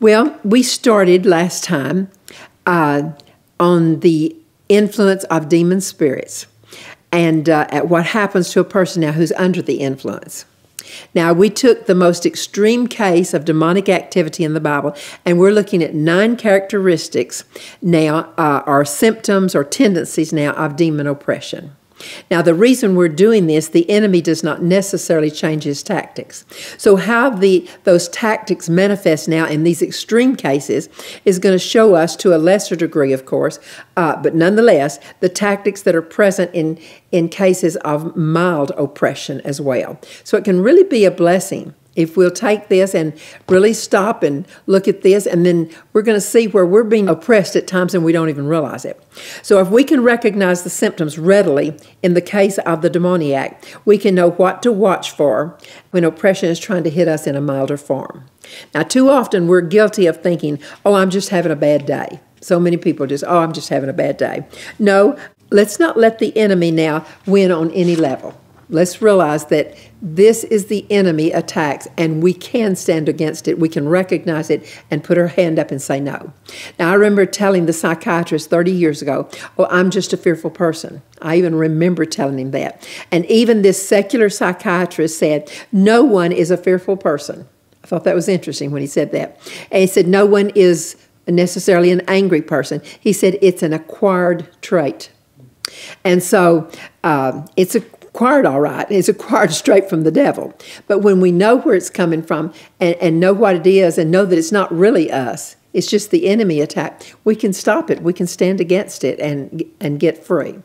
Well, we started last time uh, on the influence of demon spirits and uh, at what happens to a person now who's under the influence. Now, we took the most extreme case of demonic activity in the Bible, and we're looking at nine characteristics now, uh, or symptoms or tendencies now of demon oppression. Now, the reason we're doing this, the enemy does not necessarily change his tactics. So, how the those tactics manifest now in these extreme cases is going to show us, to a lesser degree, of course, uh, but nonetheless, the tactics that are present in in cases of mild oppression as well. So, it can really be a blessing if we'll take this and really stop and look at this, and then we're going to see where we're being oppressed at times and we don't even realize it. So, if we can recognize the symptoms readily in the case of the demoniac, we can know what to watch for when oppression is trying to hit us in a milder form. Now, too often we're guilty of thinking, oh, I'm just having a bad day. So many people just, oh, I'm just having a bad day. No, let's not let the enemy now win on any level. Let's realize that this is the enemy attacks, and we can stand against it. We can recognize it and put our hand up and say no. Now, I remember telling the psychiatrist 30 years ago, Oh, I'm just a fearful person. I even remember telling him that. And even this secular psychiatrist said, No one is a fearful person. I thought that was interesting when he said that. And he said, No one is necessarily an angry person. He said, It's an acquired trait. And so uh, it's a acquired all right. It's acquired straight from the devil. But when we know where it's coming from and, and know what it is and know that it's not really us, it's just the enemy attack, we can stop it. We can stand against it and, and get free.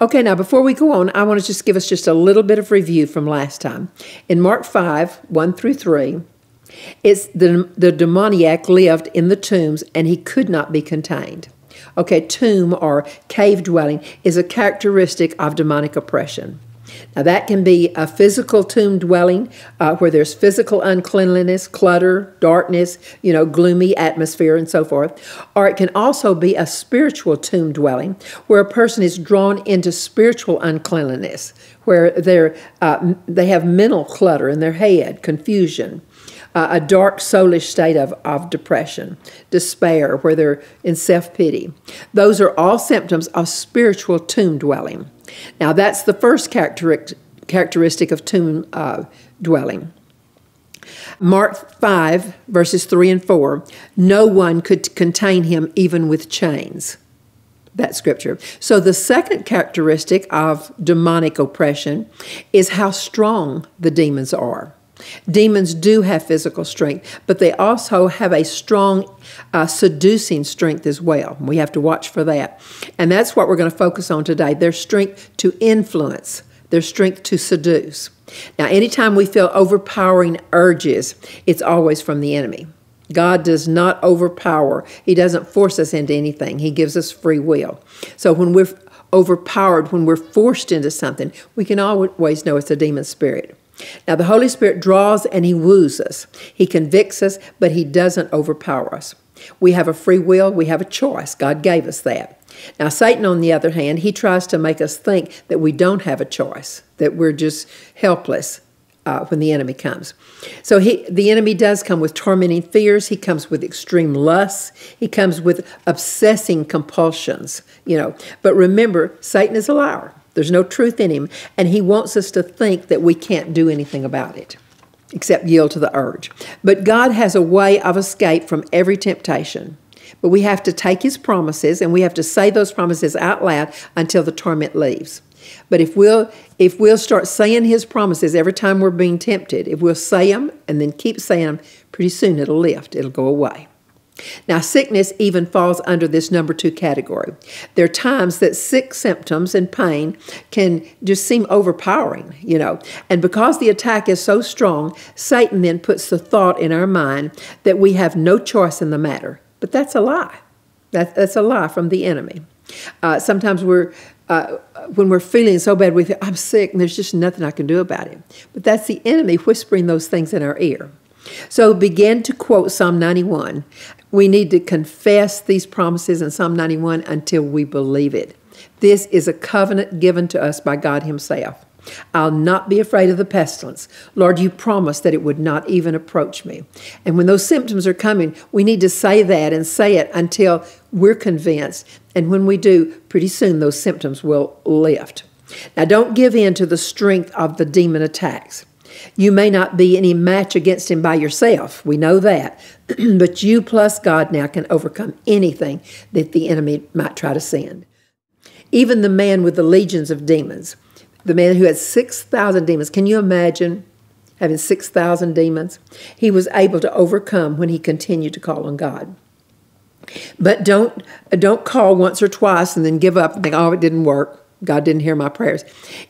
Okay, now before we go on, I want to just give us just a little bit of review from last time. In Mark 5, 1 through 3, it's the, the demoniac lived in the tombs and he could not be contained. Okay, tomb or cave dwelling is a characteristic of demonic oppression. Now, that can be a physical tomb dwelling uh, where there's physical uncleanliness, clutter, darkness, you know, gloomy atmosphere, and so forth. Or it can also be a spiritual tomb dwelling where a person is drawn into spiritual uncleanliness, where they're, uh, they have mental clutter in their head, confusion. Uh, a dark soulish state of, of depression, despair, where they're in self pity. Those are all symptoms of spiritual tomb dwelling. Now, that's the first characteristic of tomb uh, dwelling. Mark 5, verses 3 and 4 no one could contain him even with chains. That scripture. So, the second characteristic of demonic oppression is how strong the demons are. Demons do have physical strength, but they also have a strong uh, seducing strength as well. We have to watch for that. And that's what we're going to focus on today their strength to influence, their strength to seduce. Now, anytime we feel overpowering urges, it's always from the enemy. God does not overpower, He doesn't force us into anything, He gives us free will. So when we're overpowered, when we're forced into something, we can always know it's a demon spirit. Now, the Holy Spirit draws and He woos us. He convicts us, but He doesn't overpower us. We have a free will, we have a choice. God gave us that. Now, Satan, on the other hand, he tries to make us think that we don't have a choice, that we're just helpless uh, when the enemy comes. So he, the enemy does come with tormenting fears. He comes with extreme lusts. He comes with obsessing compulsions, you know. But remember, Satan is a liar. There's no truth in him, and he wants us to think that we can't do anything about it except yield to the urge. But God has a way of escape from every temptation. But we have to take his promises and we have to say those promises out loud until the torment leaves. But if we'll if we'll start saying his promises every time we're being tempted, if we'll say them and then keep saying them, pretty soon it'll lift, it'll go away. Now, sickness even falls under this number two category. There are times that sick symptoms and pain can just seem overpowering, you know. And because the attack is so strong, Satan then puts the thought in our mind that we have no choice in the matter. But that's a lie. That, that's a lie from the enemy. Uh, sometimes we're uh, when we're feeling so bad, we think, I'm sick and there's just nothing I can do about it. But that's the enemy whispering those things in our ear. So begin to quote Psalm 91. We need to confess these promises in Psalm 91 until we believe it. This is a covenant given to us by God Himself. I'll not be afraid of the pestilence. Lord, you promised that it would not even approach me. And when those symptoms are coming, we need to say that and say it until we're convinced. And when we do, pretty soon those symptoms will lift. Now, don't give in to the strength of the demon attacks. You may not be any match against him by yourself. We know that. but you plus God now can overcome anything that the enemy might try to send. Even the man with the legions of demons, the man who had 6,000 demons, can you imagine having 6,000 demons? He was able to overcome when he continued to call on God. But don't, don't call once or twice and then give up and think, oh, it didn't work. God didn't hear my prayers.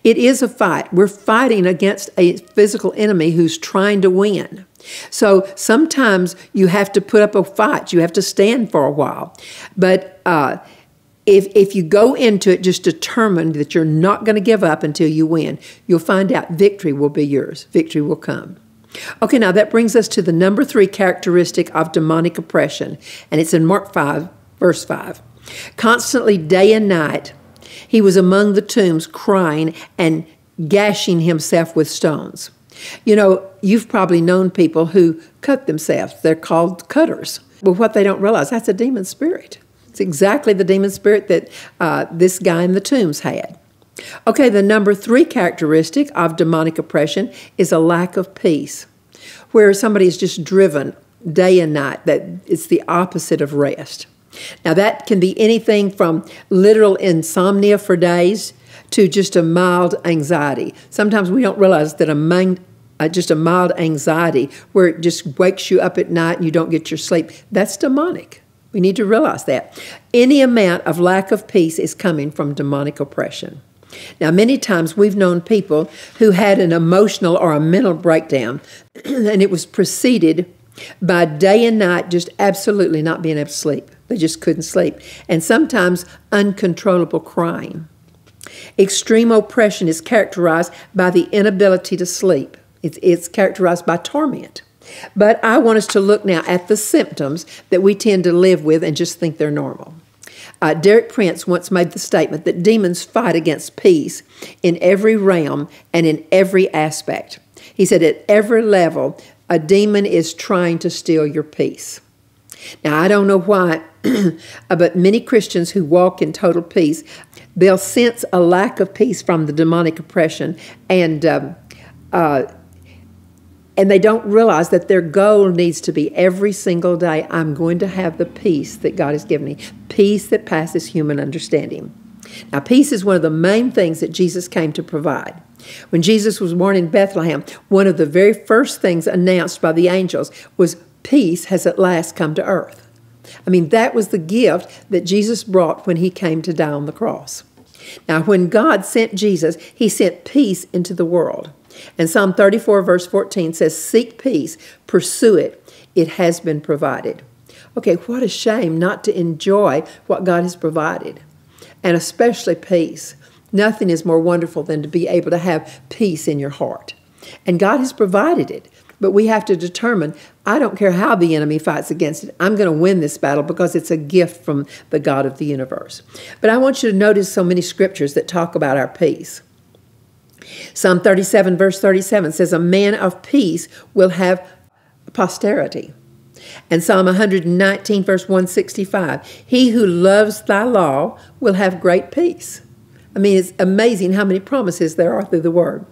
It is a fight. We're fighting against a physical enemy who's trying to win. So sometimes you have to put up a fight. You have to stand for a while. But uh, if, if you go into it just determined that you're not going to give up until you win, you'll find out victory will be yours. Victory will come. Okay, now that brings us to the number three characteristic of demonic oppression, and it's in Mark 5, verse 5. Constantly, day and night, he was among the tombs crying and gashing himself with stones. You know, you've probably known people who cut themselves. They're called cutters. But what they don't realize, that's a demon spirit. It's exactly the demon spirit that uh, this guy in the tombs had. Okay, the number three characteristic of demonic oppression is a lack of peace, where somebody is just driven day and night, that it's the opposite of rest. Now, that can be anything from literal insomnia for days to just a mild anxiety. Sometimes we don't realize that a mind, uh, just a mild anxiety where it just wakes you up at night and you don't get your sleep, that's demonic. We need to realize that. Any amount of lack of peace is coming from demonic oppression. Now, many times we've known people who had an emotional or a mental breakdown, and it was preceded by day and night just absolutely not being able to sleep. They just couldn't sleep. And sometimes uncontrollable crying. Extreme oppression is characterized by the inability to sleep, it's, it's characterized by torment. But I want us to look now at the symptoms that we tend to live with and just think they're normal. Uh, Derek Prince once made the statement that demons fight against peace in every realm and in every aspect. He said, at every level, a demon is trying to steal your peace. Now, I don't know why, but many Christians who walk in total peace, they'll sense a lack of peace from the demonic oppression, and um, uh, and they don't realize that their goal needs to be every single day. I'm going to have the peace that God has given me, peace that passes human understanding. Now, peace is one of the main things that Jesus came to provide. When Jesus was born in Bethlehem, one of the very first things announced by the angels was peace has at last come to earth. I mean, that was the gift that Jesus brought when he came to die on the cross. Now, when God sent Jesus, he sent peace into the world. And Psalm 34, verse 14 says, Seek peace, pursue it, it has been provided. Okay, what a shame not to enjoy what God has provided, and especially peace. Nothing is more wonderful than to be able to have peace in your heart. And God has provided it. But we have to determine I don't care how the enemy fights against it, I'm going to win this battle because it's a gift from the God of the universe. But I want you to notice so many scriptures that talk about our peace. Psalm 37, verse 37 says, A man of peace will have posterity. And Psalm 119, verse 165, He who loves thy law will have great peace. I mean, it's amazing how many promises there are through the word.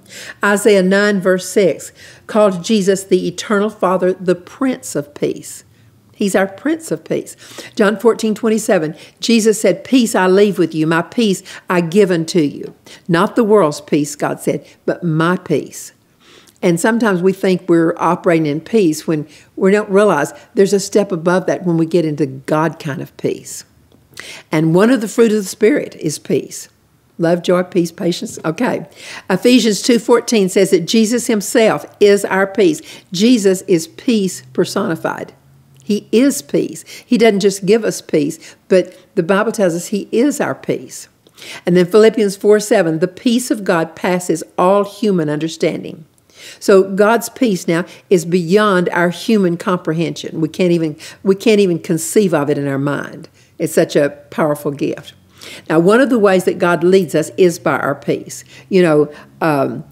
Isaiah 9, verse 6, called Jesus the eternal Father, the Prince of Peace. He's our Prince of Peace. John 14, 27, Jesus said, Peace I leave with you, my peace I give unto you. Not the world's peace, God said, but my peace. And sometimes we think we're operating in peace when we don't realize there's a step above that when we get into God kind of peace. And one of the fruit of the Spirit is peace love joy peace patience. Okay. Ephesians 2.14 says that jesus himself is our peace. Jesus is peace personified. He is peace. He doesn't just give us peace but the bible tells us he is our peace. And then philippians 4 7 the peace of god passes all human understanding. So god's peace now is beyond our human comprehension. We can't even we can't even conceive of it in our mind. It's such a powerful gift Now, one of the ways that God leads us is by our peace. You know, um,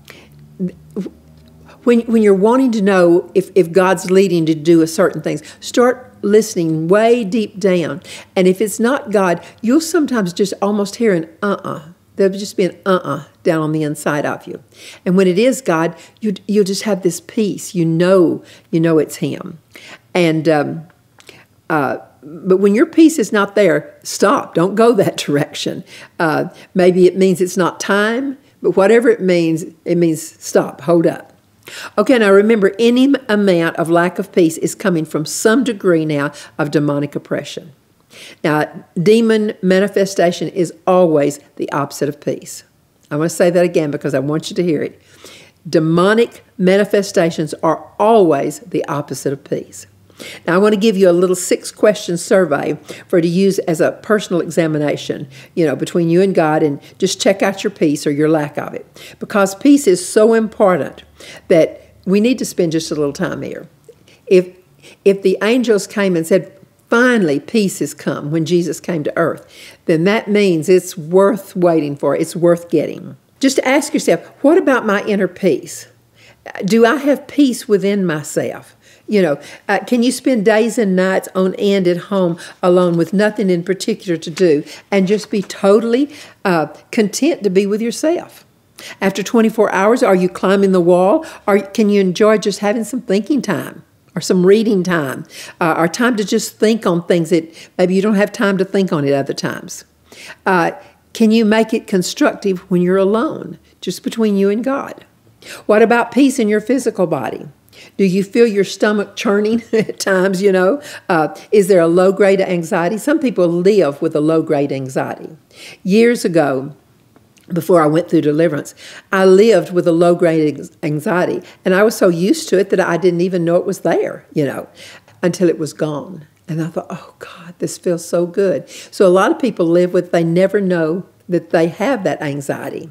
when, when you're wanting to know if, if God's leading to do a certain things, start listening way deep down. And if it's not God, you'll sometimes just almost hear an uh uh-uh. uh. There'll just be an uh uh-uh uh down on the inside of you. And when it is God, you, you'll just have this peace. You know, you know it's Him. And, um, uh, but when your peace is not there, stop. Don't go that direction. Uh, maybe it means it's not time, but whatever it means, it means stop, hold up. Okay, now remember, any amount of lack of peace is coming from some degree now of demonic oppression. Now, demon manifestation is always the opposite of peace. I want to say that again because I want you to hear it. Demonic manifestations are always the opposite of peace. Now, I want to give you a little six question survey for to use as a personal examination, you know, between you and God, and just check out your peace or your lack of it. Because peace is so important that we need to spend just a little time here. If if the angels came and said, finally peace has come when Jesus came to earth, then that means it's worth waiting for, it's worth getting. Just ask yourself, what about my inner peace? Do I have peace within myself? You know, uh, can you spend days and nights on end at home alone with nothing in particular to do and just be totally uh, content to be with yourself? After 24 hours, are you climbing the wall? Or can you enjoy just having some thinking time? Or some reading time, uh, or time to just think on things that maybe you don't have time to think on at other times. Uh, can you make it constructive when you're alone, just between you and God? What about peace in your physical body? Do you feel your stomach churning at times? You know, uh, is there a low grade anxiety? Some people live with a low grade anxiety. Years ago, before I went through deliverance, I lived with a low grade anxiety, and I was so used to it that I didn't even know it was there. You know, until it was gone. And I thought, oh God, this feels so good. So a lot of people live with, they never know that they have that anxiety.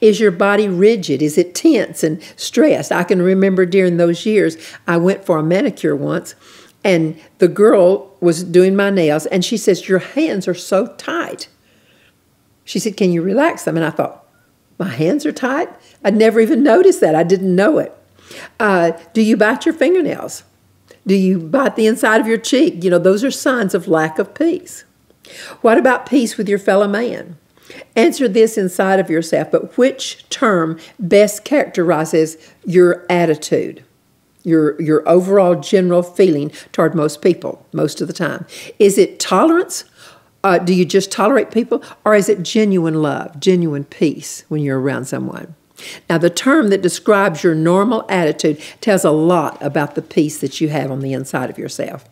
Is your body rigid? Is it tense and stressed? I can remember during those years, I went for a manicure once, and the girl was doing my nails, and she says, Your hands are so tight. She said, Can you relax them? And I thought, My hands are tight? I'd never even noticed that. I didn't know it. Uh, do you bite your fingernails? Do you bite the inside of your cheek? You know, those are signs of lack of peace. What about peace with your fellow man? Answer this inside of yourself, but which term best characterizes your attitude, your, your overall general feeling toward most people, most of the time? Is it tolerance? Uh, do you just tolerate people? Or is it genuine love, genuine peace when you're around someone? Now, the term that describes your normal attitude tells a lot about the peace that you have on the inside of yourself.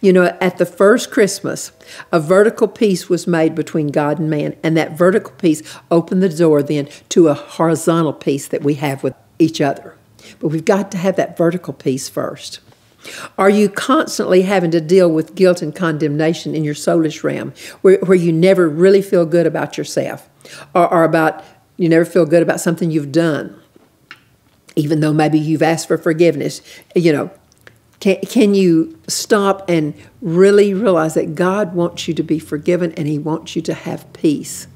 You know, at the first Christmas, a vertical peace was made between God and man, and that vertical peace opened the door then to a horizontal peace that we have with each other. But we've got to have that vertical peace first. Are you constantly having to deal with guilt and condemnation in your soulish realm where, where you never really feel good about yourself or, or about you never feel good about something you've done? Even though maybe you've asked for forgiveness, you know, can, can you stop and really realize that God wants you to be forgiven and He wants you to have peace?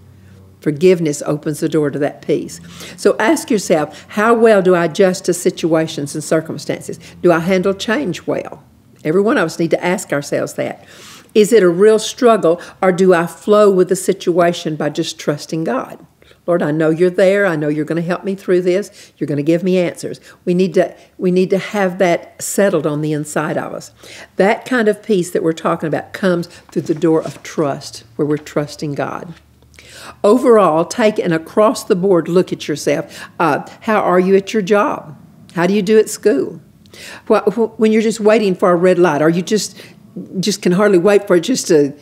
Forgiveness opens the door to that peace. So ask yourself how well do I adjust to situations and circumstances? Do I handle change well? Every one of us need to ask ourselves that. Is it a real struggle or do I flow with the situation by just trusting God? Lord, I know you're there. I know you're going to help me through this. You're going to give me answers. We need to we need to have that settled on the inside of us. That kind of peace that we're talking about comes through the door of trust, where we're trusting God. Overall, take an across the board look at yourself. Uh, how are you at your job? How do you do at school? When you're just waiting for a red light, are you just just can hardly wait for it just to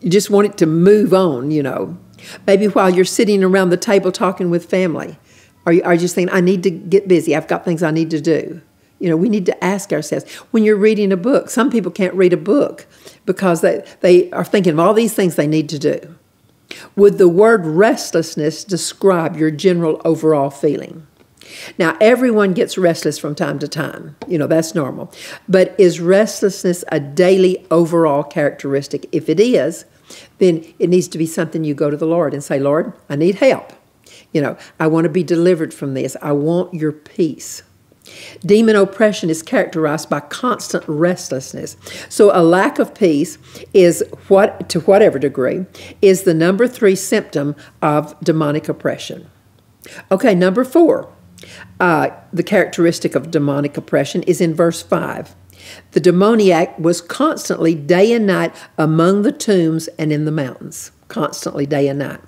you just want it to move on, you know? Maybe while you're sitting around the table talking with family, are you, are you just thinking, I need to get busy, I've got things I need to do? You know, we need to ask ourselves. When you're reading a book, some people can't read a book because they, they are thinking of all these things they need to do. Would the word restlessness describe your general overall feeling? Now, everyone gets restless from time to time. You know, that's normal. But is restlessness a daily overall characteristic? If it is, then it needs to be something you go to the Lord and say, Lord, I need help. You know, I want to be delivered from this. I want your peace. Demon oppression is characterized by constant restlessness. So a lack of peace is what to whatever degree is the number 3 symptom of demonic oppression. Okay, number 4. Uh, the characteristic of demonic oppression is in verse 5. The demoniac was constantly day and night among the tombs and in the mountains, constantly day and night.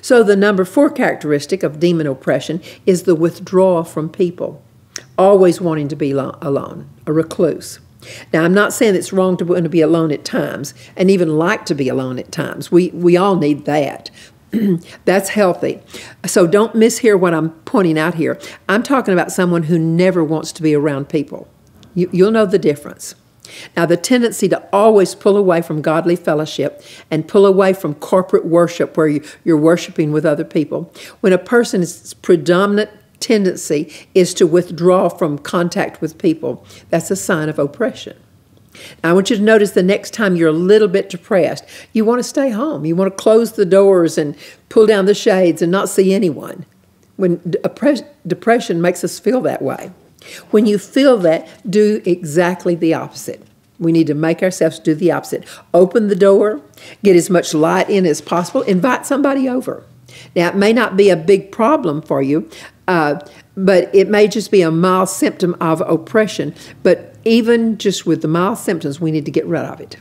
So, the number four characteristic of demon oppression is the withdrawal from people, always wanting to be alone, a recluse. Now, I'm not saying it's wrong to want to be alone at times and even like to be alone at times. We, we all need that. That's healthy. So don't mishear what I'm pointing out here. I'm talking about someone who never wants to be around people. You, you'll know the difference. Now, the tendency to always pull away from godly fellowship and pull away from corporate worship where you, are worshiping with other people, when a person's predominant tendency is to withdraw from contact with people, that's a sign of oppression. Now, I want you to notice the next time you're a little bit depressed, you want to stay home. You want to close the doors and pull down the shades and not see anyone. When depression makes us feel that way. When you feel that, do exactly the opposite. We need to make ourselves do the opposite. Open the door, get as much light in as possible, invite somebody over. Now, it may not be a big problem for you, uh, but it may just be a mild symptom of oppression. But even just with the mild symptoms, we need to get rid of it,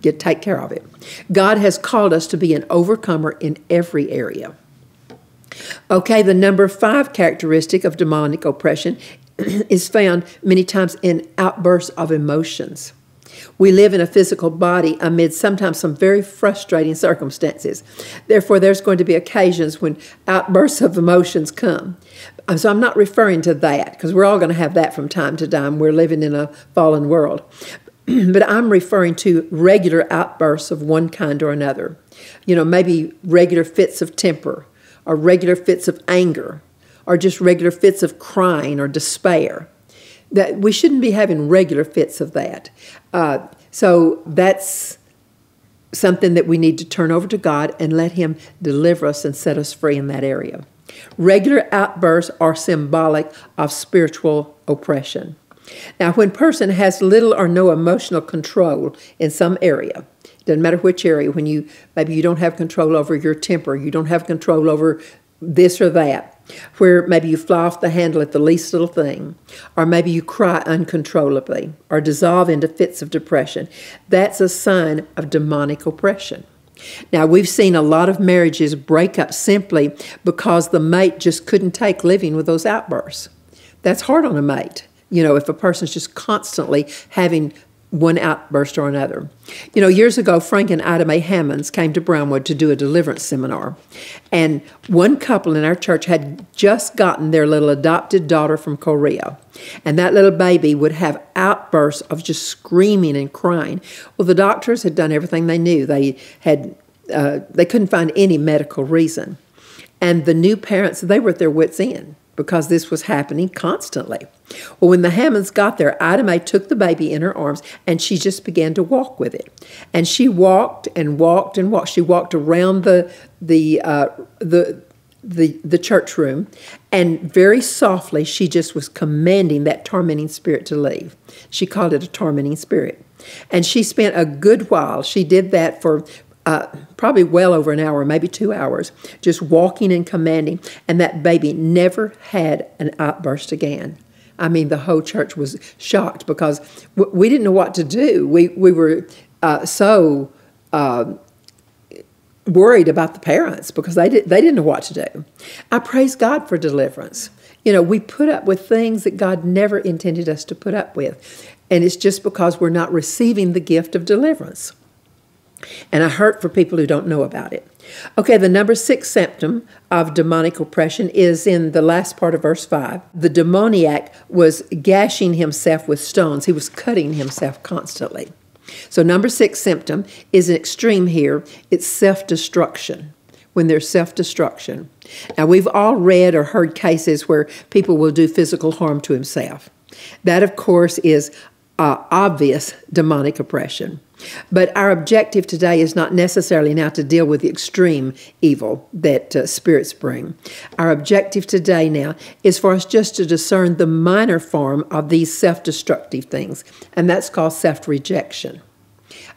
get take care of it. God has called us to be an overcomer in every area. Okay, the number five characteristic of demonic oppression is found many times in outbursts of emotions. We live in a physical body amid sometimes some very frustrating circumstances. Therefore, there's going to be occasions when outbursts of emotions come. Uh, so I'm not referring to that because we're all going to have that from time to time. We're living in a fallen world. but I'm referring to regular outbursts of one kind or another. You know, maybe regular fits of temper or regular fits of anger or just regular fits of crying or despair. That we shouldn't be having regular fits of that. Uh, so that's something that we need to turn over to God and let Him deliver us and set us free in that area. Regular outbursts are symbolic of spiritual oppression. Now, when person has little or no emotional control in some area, doesn't matter which area, when you maybe you don't have control over your temper, you don't have control over this or that, where maybe you fly off the handle at the least little thing, or maybe you cry uncontrollably, or dissolve into fits of depression, that's a sign of demonic oppression. Now, we've seen a lot of marriages break up simply because the mate just couldn't take living with those outbursts. That's hard on a mate. You know, if a person's just constantly having one outburst or another. You know, years ago, Frank and Ida Mae Hammonds came to Brownwood to do a deliverance seminar. And one couple in our church had just gotten their little adopted daughter from Korea. And that little baby would have outbursts of just screaming and crying. Well, the doctors had done everything they knew. They had uh, they couldn't find any medical reason. And the new parents, they were at their wits' end because this was happening constantly. Well, when the Hammonds got there, Ida took the baby in her arms and she just began to walk with it. And she walked and walked and walked. She walked around the the uh, the the the church room, and very softly she just was commanding that tormenting spirit to leave. She called it a tormenting spirit, and she spent a good while. She did that for uh, probably well over an hour, maybe two hours, just walking and commanding. And that baby never had an outburst again. I mean, the whole church was shocked because we didn't know what to do. We, we were uh, so uh, worried about the parents because they, did, they didn't know what to do. I praise God for deliverance. You know, we put up with things that God never intended us to put up with. And it's just because we're not receiving the gift of deliverance. And I hurt for people who don't know about it. Okay, the number six symptom of demonic oppression is in the last part of verse 5. The demoniac was gashing himself with stones, he was cutting himself constantly. So, number six symptom is an extreme here it's self destruction. When there's self destruction. Now, we've all read or heard cases where people will do physical harm to himself. That, of course, is uh, obvious demonic oppression. But our objective today is not necessarily now to deal with the extreme evil that uh, spirits bring. Our objective today now is for us just to discern the minor form of these self destructive things, and that's called self rejection.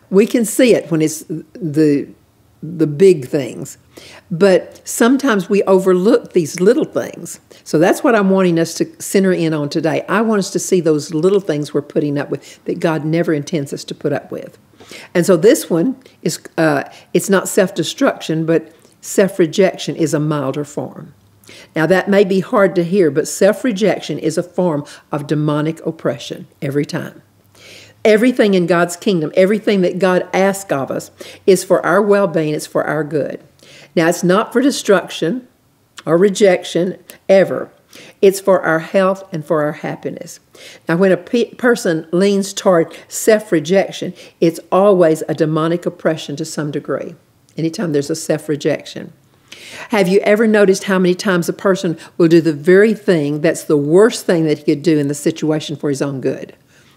We can see it when it's the the big things. But sometimes we overlook these little things. So that's what I'm wanting us to center in on today. I want us to see those little things we're putting up with that God never intends us to put up with. And so this one is uh, it's not self-destruction, but self-rejection is a milder form. Now that may be hard to hear, but self-rejection is a form of demonic oppression every time. Everything in God's kingdom, everything that God asks of us is for our well being, it's for our good. Now, it's not for destruction or rejection ever. It's for our health and for our happiness. Now, when a pe- person leans toward self rejection, it's always a demonic oppression to some degree, anytime there's a self rejection. Have you ever noticed how many times a person will do the very thing that's the worst thing that he could do in the situation for his own good?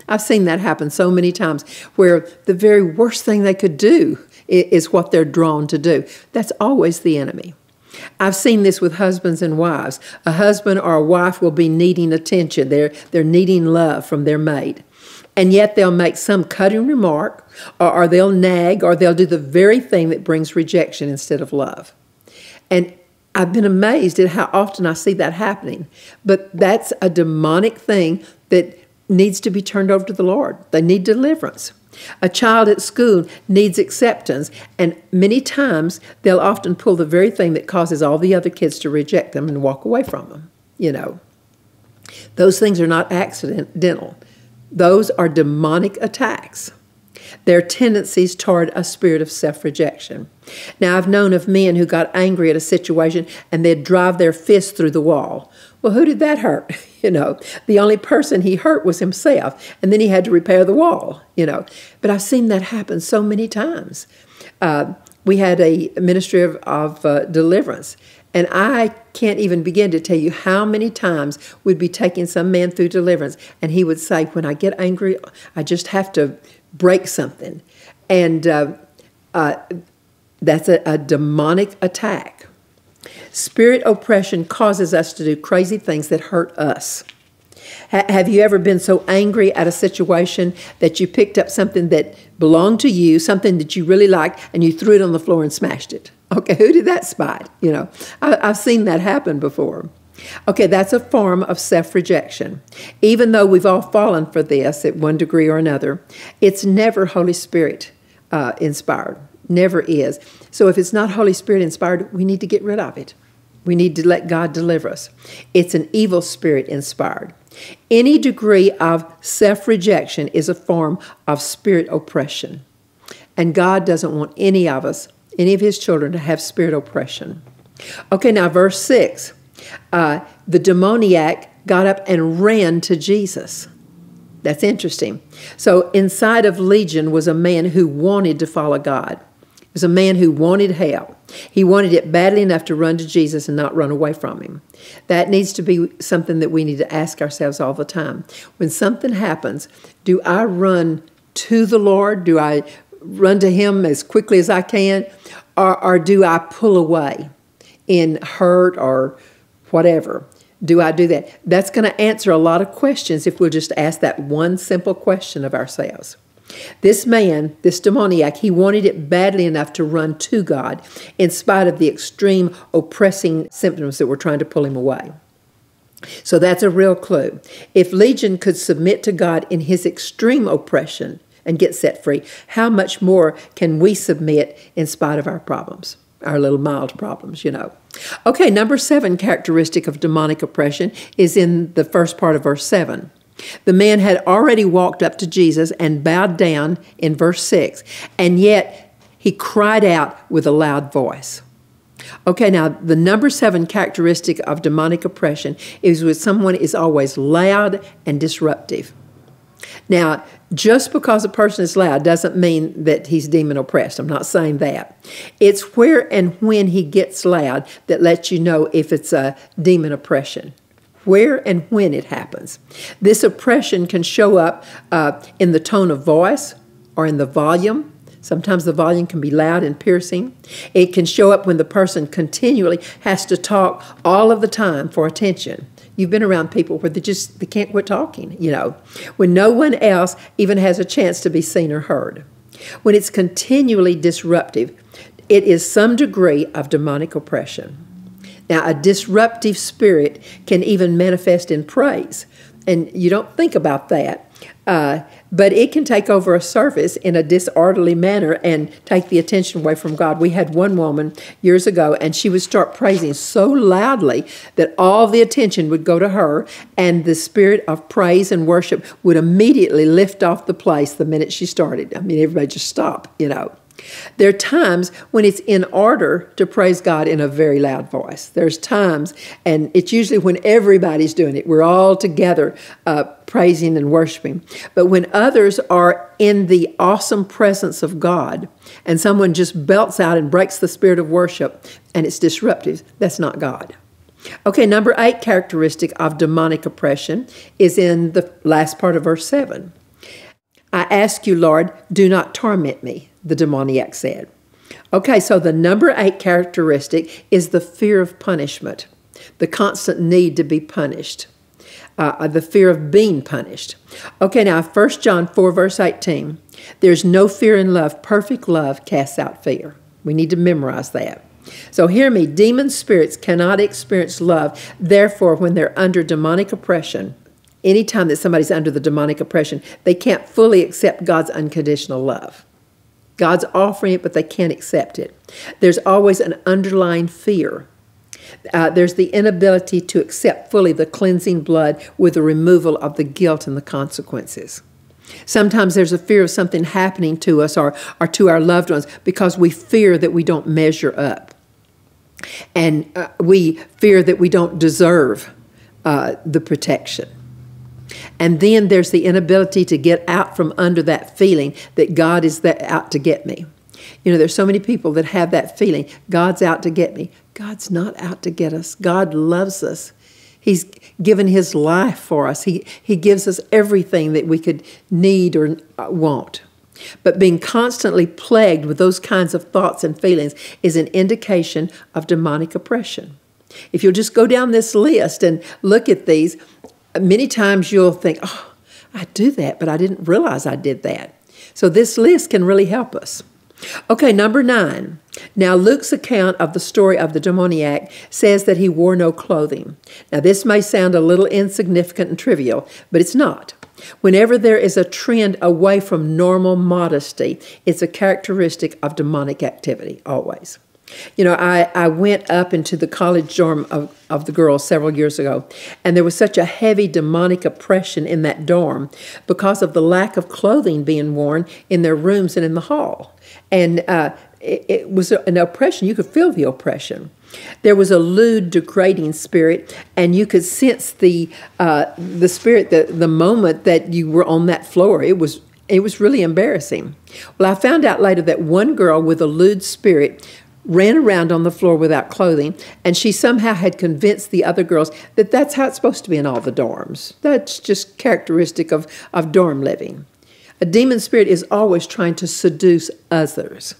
I've seen that happen so many times where the very worst thing they could do is what they're drawn to do. That's always the enemy. I've seen this with husbands and wives. A husband or a wife will be needing attention, they're, they're needing love from their mate. And yet they'll make some cutting remark, or, or they'll nag, or they'll do the very thing that brings rejection instead of love. And I've been amazed at how often I see that happening. But that's a demonic thing that needs to be turned over to the Lord. They need deliverance. A child at school needs acceptance, and many times they'll often pull the very thing that causes all the other kids to reject them and walk away from them. You know, those things are not accidental, those are demonic attacks. Their tendencies toward a spirit of self rejection. Now, I've known of men who got angry at a situation and they'd drive their fist through the wall. Well, who did that hurt? You know, the only person he hurt was himself, and then he had to repair the wall, you know. But I've seen that happen so many times. Uh, we had a ministry of, of uh, deliverance, and I can't even begin to tell you how many times we'd be taking some man through deliverance, and he would say, When I get angry, I just have to break something. And uh, uh that's a, a demonic attack. Spirit oppression causes us to do crazy things that hurt us. have you ever been so angry at a situation that you picked up something that belonged to you, something that you really liked, and you threw it on the floor and smashed it? Okay, who did that spot? You know, I, I've seen that happen before. Okay, that's a form of self rejection. Even though we've all fallen for this at one degree or another, it's never Holy Spirit uh, inspired. Never is. So if it's not Holy Spirit inspired, we need to get rid of it. We need to let God deliver us. It's an evil spirit inspired. Any degree of self rejection is a form of spirit oppression. And God doesn't want any of us, any of His children, to have spirit oppression. Okay, now verse 6. Uh, the demoniac got up and ran to Jesus. That's interesting. So, inside of Legion was a man who wanted to follow God was a man who wanted help. He wanted it badly enough to run to Jesus and not run away from him. That needs to be something that we need to ask ourselves all the time. When something happens, do I run to the Lord? Do I run to Him as quickly as I can? Or, or do I pull away in hurt or whatever? Do I do that? That's going to answer a lot of questions if we'll just ask that one simple question of ourselves. This man, this demoniac, he wanted it badly enough to run to God in spite of the extreme oppressing symptoms that were trying to pull him away. So that's a real clue. If Legion could submit to God in his extreme oppression and get set free, how much more can we submit in spite of our problems, our little mild problems, you know? Okay, number seven characteristic of demonic oppression is in the first part of verse 7. The man had already walked up to Jesus and bowed down in verse 6, and yet he cried out with a loud voice. Okay, now the number seven characteristic of demonic oppression is when someone is always loud and disruptive. Now, just because a person is loud doesn't mean that he's demon oppressed. I'm not saying that. It's where and when he gets loud that lets you know if it's a demon oppression where and when it happens. This oppression can show up uh, in the tone of voice or in the volume. Sometimes the volume can be loud and piercing. It can show up when the person continually has to talk all of the time for attention. You've been around people where they just they can't quit talking, you know, when no one else even has a chance to be seen or heard. When it's continually disruptive, it is some degree of demonic oppression. Now, a disruptive spirit can even manifest in praise, and you don't think about that. Uh, but it can take over a service in a disorderly manner and take the attention away from God. We had one woman years ago, and she would start praising so loudly that all the attention would go to her, and the spirit of praise and worship would immediately lift off the place the minute she started. I mean, everybody just stopped, you know. There are times when it's in order to praise God in a very loud voice. There's times, and it's usually when everybody's doing it. We're all together uh, praising and worshiping. But when others are in the awesome presence of God, and someone just belts out and breaks the spirit of worship, and it's disruptive, that's not God. Okay, number eight characteristic of demonic oppression is in the last part of verse 7. I ask you, Lord, do not torment me the demoniac said. Okay, so the number eight characteristic is the fear of punishment, the constant need to be punished, uh, the fear of being punished. Okay, now 1 John 4, verse 18 there's no fear in love. Perfect love casts out fear. We need to memorize that. So hear me demon spirits cannot experience love. Therefore, when they're under demonic oppression, anytime that somebody's under the demonic oppression, they can't fully accept God's unconditional love. God's offering it, but they can't accept it. There's always an underlying fear. Uh, there's the inability to accept fully the cleansing blood with the removal of the guilt and the consequences. Sometimes there's a fear of something happening to us or, or to our loved ones because we fear that we don't measure up. And uh, we fear that we don't deserve uh, the protection. And then there's the inability to get out from under that feeling that God is that out to get me. You know, there's so many people that have that feeling God's out to get me. God's not out to get us. God loves us. He's given his life for us. He, he gives us everything that we could need or want. But being constantly plagued with those kinds of thoughts and feelings is an indication of demonic oppression. If you'll just go down this list and look at these, many times you'll think, oh, I do that, but I didn't realize I did that. So this list can really help us. Okay, number nine. Now, Luke's account of the story of the demoniac says that he wore no clothing. Now, this may sound a little insignificant and trivial, but it's not. Whenever there is a trend away from normal modesty, it's a characteristic of demonic activity, always. You know, I, I went up into the college dorm of, of the girls several years ago, and there was such a heavy demonic oppression in that dorm because of the lack of clothing being worn in their rooms and in the hall. And uh, it, it was an oppression. You could feel the oppression. There was a lewd, degrading spirit, and you could sense the uh, the spirit the the moment that you were on that floor. It was it was really embarrassing. Well, I found out later that one girl with a lewd spirit ran around on the floor without clothing, and she somehow had convinced the other girls that that's how it's supposed to be in all the dorms. That's just characteristic of, of dorm living. A demon spirit is always trying to seduce others.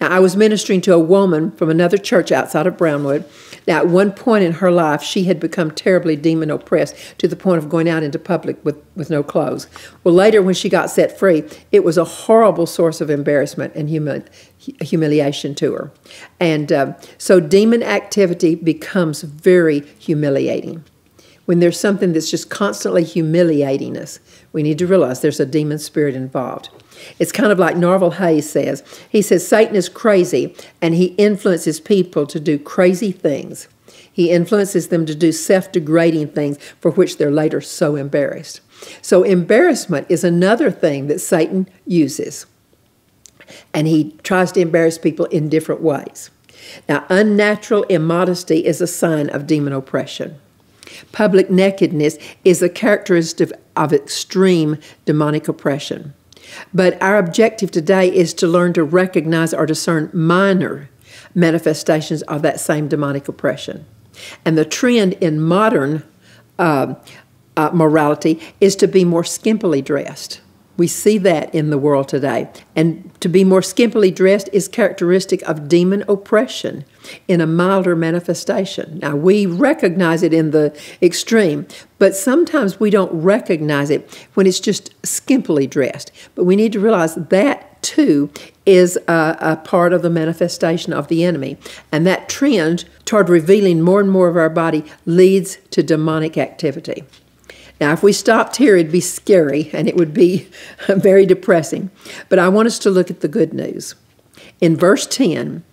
Now, I was ministering to a woman from another church outside of Brownwood. Now, at one point in her life, she had become terribly demon oppressed to the point of going out into public with, with no clothes. Well, later, when she got set free, it was a horrible source of embarrassment and humi- humiliation to her. And uh, so, demon activity becomes very humiliating. When there's something that's just constantly humiliating us, we need to realize there's a demon spirit involved. It's kind of like Norvel Hayes says. He says Satan is crazy and he influences people to do crazy things. He influences them to do self degrading things for which they're later so embarrassed. So, embarrassment is another thing that Satan uses. And he tries to embarrass people in different ways. Now, unnatural immodesty is a sign of demon oppression. Public nakedness is a characteristic of extreme demonic oppression. But our objective today is to learn to recognize or discern minor manifestations of that same demonic oppression. And the trend in modern uh, uh, morality is to be more skimpily dressed. We see that in the world today. And to be more skimpily dressed is characteristic of demon oppression in a milder manifestation. Now, we recognize it in the extreme, but sometimes we don't recognize it when it's just skimpily dressed. But we need to realize that too is a, a, part of the manifestation of the enemy. And that trend toward revealing more and more of our body leads to demonic activity. Now, if we stopped here, it'd be scary and it would be very depressing. But I want us to look at the good news. In verse 10,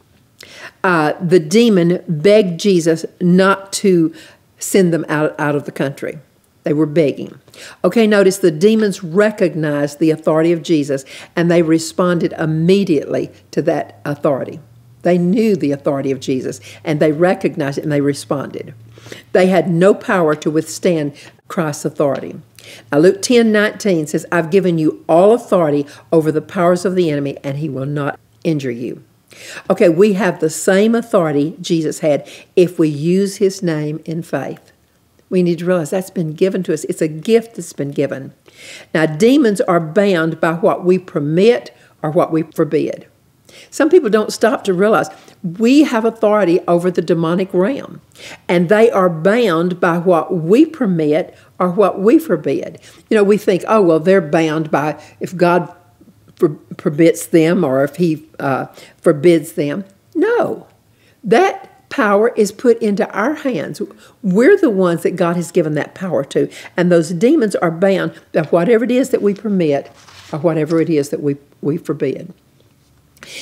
uh, the demon begged Jesus not to send them out, out of the country. They were begging. Okay, notice the demons recognized the authority of Jesus and they responded immediately to that authority. They knew the authority of Jesus and they recognized it and they responded. They had no power to withstand Christ's authority. Now, Luke 10 19 says, I've given you all authority over the powers of the enemy, and he will not injure you. Okay, we have the same authority Jesus had if we use his name in faith. We need to realize that's been given to us. It's a gift that's been given. Now, demons are bound by what we permit or what we forbid. Some people don't stop to realize we have authority over the demonic realm, and they are bound by what we permit or what we forbid. You know, we think, oh, well, they're bound by if God for, permits them or if He uh, forbids them. No, that power is put into our hands. We're the ones that God has given that power to, and those demons are bound by whatever it is that we permit or whatever it is that we, we forbid.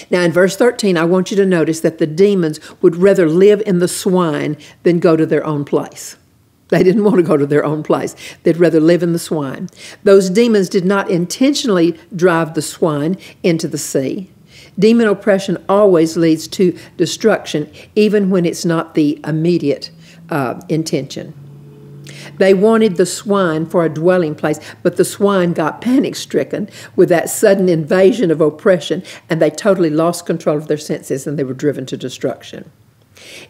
Now, in verse 13, I want you to notice that the demons would rather live in the swine than go to their own place. They didn't want to go to their own place. They'd rather live in the swine. Those demons did not intentionally drive the swine into the sea. Demon oppression always leads to destruction, even when it's not the immediate uh, intention. They wanted the swine for a dwelling place, but the swine got panic stricken with that sudden invasion of oppression, and they totally lost control of their senses and they were driven to destruction.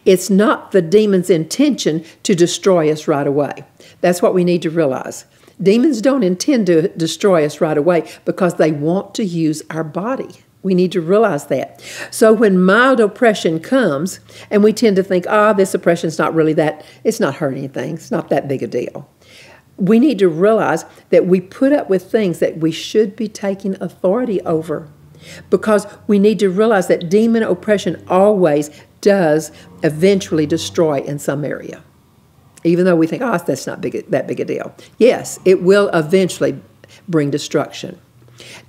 It's not the demon's intention to destroy us right away. That's what we need to realize. Demons don't intend to destroy us right away because they want to use our body. We need to realize that. So when mild oppression comes, and we tend to think, ah, oh, this oppression's not really that, it's not hurting anything, it's not that big a deal. We need to realize that we put up with things that we should be taking authority over because we need to realize that demon oppression always does eventually destroy in some area. Even though we think, oh, that's not big, that big a deal. Yes, it will eventually bring destruction.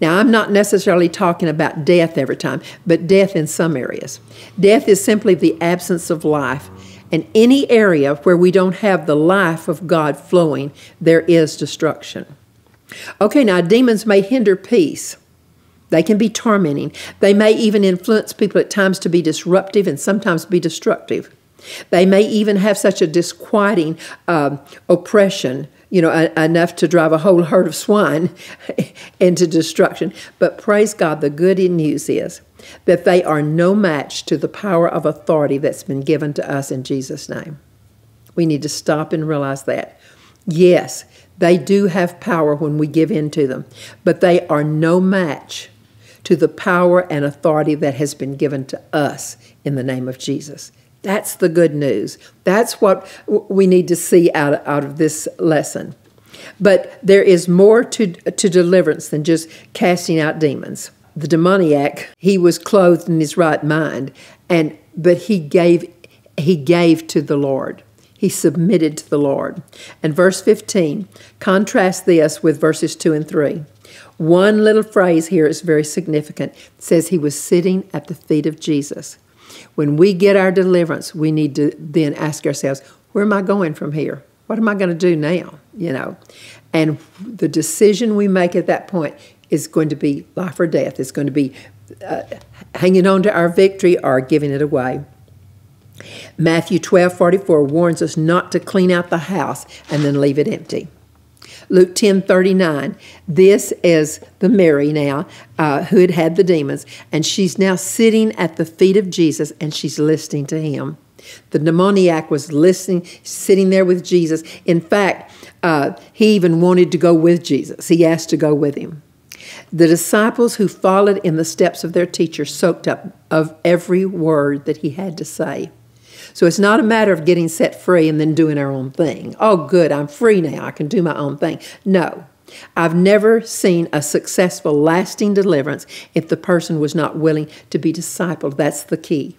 Now, I'm not necessarily talking about death every time, but death in some areas. Death is simply the absence of life. And any area where we don't have the life of God flowing, there is destruction. Okay, now demons may hinder peace. They can be tormenting. They may even influence people at times to be disruptive and sometimes be destructive. They may even have such a disquieting uh, oppression you know, a, enough to drive a whole herd of swine into destruction. But praise God, the good news is that they are no match to the power of authority that's been given to us in Jesus' name. We need to stop and realize that. Yes, they do have power when we give in to them, but they are no match to the power and authority that has been given to us in the name of Jesus. That's the good news. That's what we need to see out, out of this lesson. But there is more to, to deliverance than just casting out demons. The demoniac, he was clothed in his right mind, and but he gave he gave to the Lord. He submitted to the Lord. And verse 15, contrast this with verses 2 and 3. One little phrase here is very significant. It says he was sitting at the feet of Jesus. When we get our deliverance, we need to then ask ourselves, where am I going from here? What am I going to do now? You know, and the decision we make at that point is going to be life or death. It's going to be uh, hanging on to our victory or giving it away. Matthew 12 44 warns us not to clean out the house and then leave it empty. Luke 10 39. This is the Mary now uh, who had had the demons, and she's now sitting at the feet of Jesus and she's listening to him. The demoniac was listening, sitting there with Jesus. In fact, uh, he even wanted to go with Jesus. He asked to go with him. The disciples who followed in the steps of their teacher soaked up of every word that he had to say. So it's not a matter of getting set free and then doing our own thing. Oh, good, I'm free now. I can do my own thing. No. I've never seen a successful, lasting deliverance if the person was not willing to be discipled. That's the key.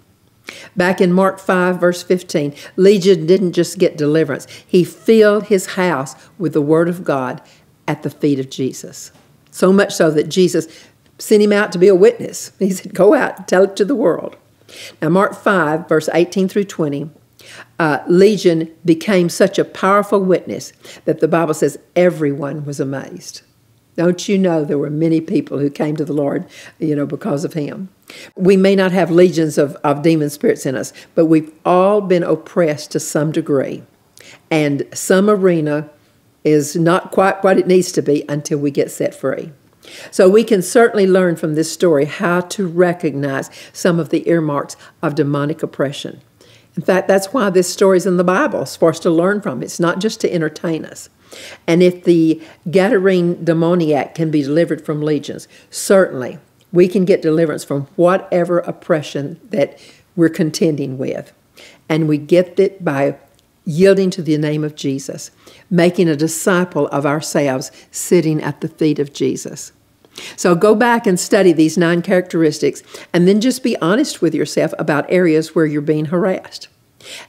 Back in Mark 5, verse 15, Legion didn't just get deliverance, he filled his house with the Word of God at the feet of Jesus. So much so that Jesus sent him out to be a witness. He said, Go out, tell it to the world. Now, Mark 5, verse 18 through 20, uh, Legion became such a powerful witness that the Bible says everyone was amazed. Don't you know there were many people who came to the Lord, you know, because of him? We may not have legions of, of demon spirits in us, but we've all been oppressed to some degree. And some arena is not quite what it needs to be until we get set free. So we can certainly learn from this story how to recognize some of the earmarks of demonic oppression. In fact, that's why this story is in the Bible. It's for us to learn from. It's not just to entertain us. And if the Gadarene demoniac can be delivered from legions, certainly we can get deliverance from whatever oppression that we're contending with. And we get it by yielding to the name of Jesus, making a disciple of ourselves, sitting at the feet of Jesus. So go back and study these nine characteristics, and then just be honest with yourself about areas where you're being harassed.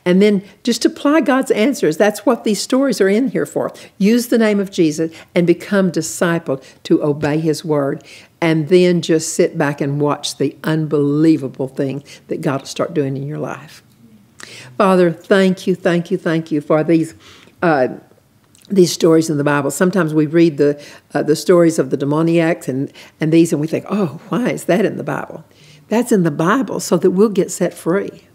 And then just apply God's answers. That's what these stories are in here for. Use the name of Jesus and become discipled to obey his word. And then just sit back and watch the unbelievable thing that God will start doing in your life. Father, thank you, thank you, thank you for these. Uh, these stories in the Bible. Sometimes we read the uh, the stories of the demoniacs and and these, and we think, "Oh, why is that in the Bible?" That's in the Bible so that we'll get set free.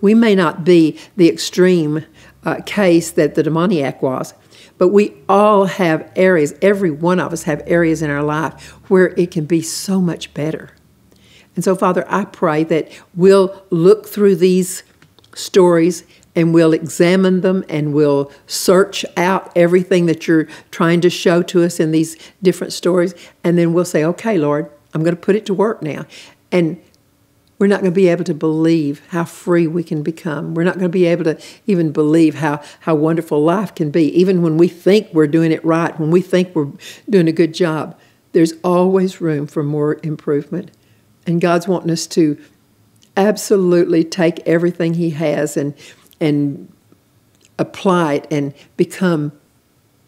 We may not be the extreme uh, case that the demoniac was, but we all have areas. Every one of us have areas in our life where it can be so much better. And so, Father, I pray that we'll look through these stories and we'll examine them and we'll search out everything that you're trying to show to us in these different stories. And then we'll say, okay, Lord, I'm going to put it to work now. And we're not going to be able to believe how free we can become. We're not going to be able to even believe how, how wonderful life can be. Even when we think we're doing it right, when we think we're doing a good job, there's always room for more improvement. And God's wanting us to absolutely take everything He has and and apply it and become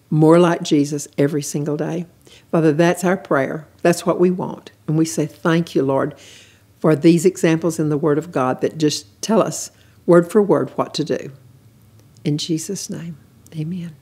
more like Jesus every single day. Father, that's our prayer. That's what we want. And we say, Thank you, Lord, for these examples in the Word of God that just tell us word for word what to do. In Jesus' name, amen.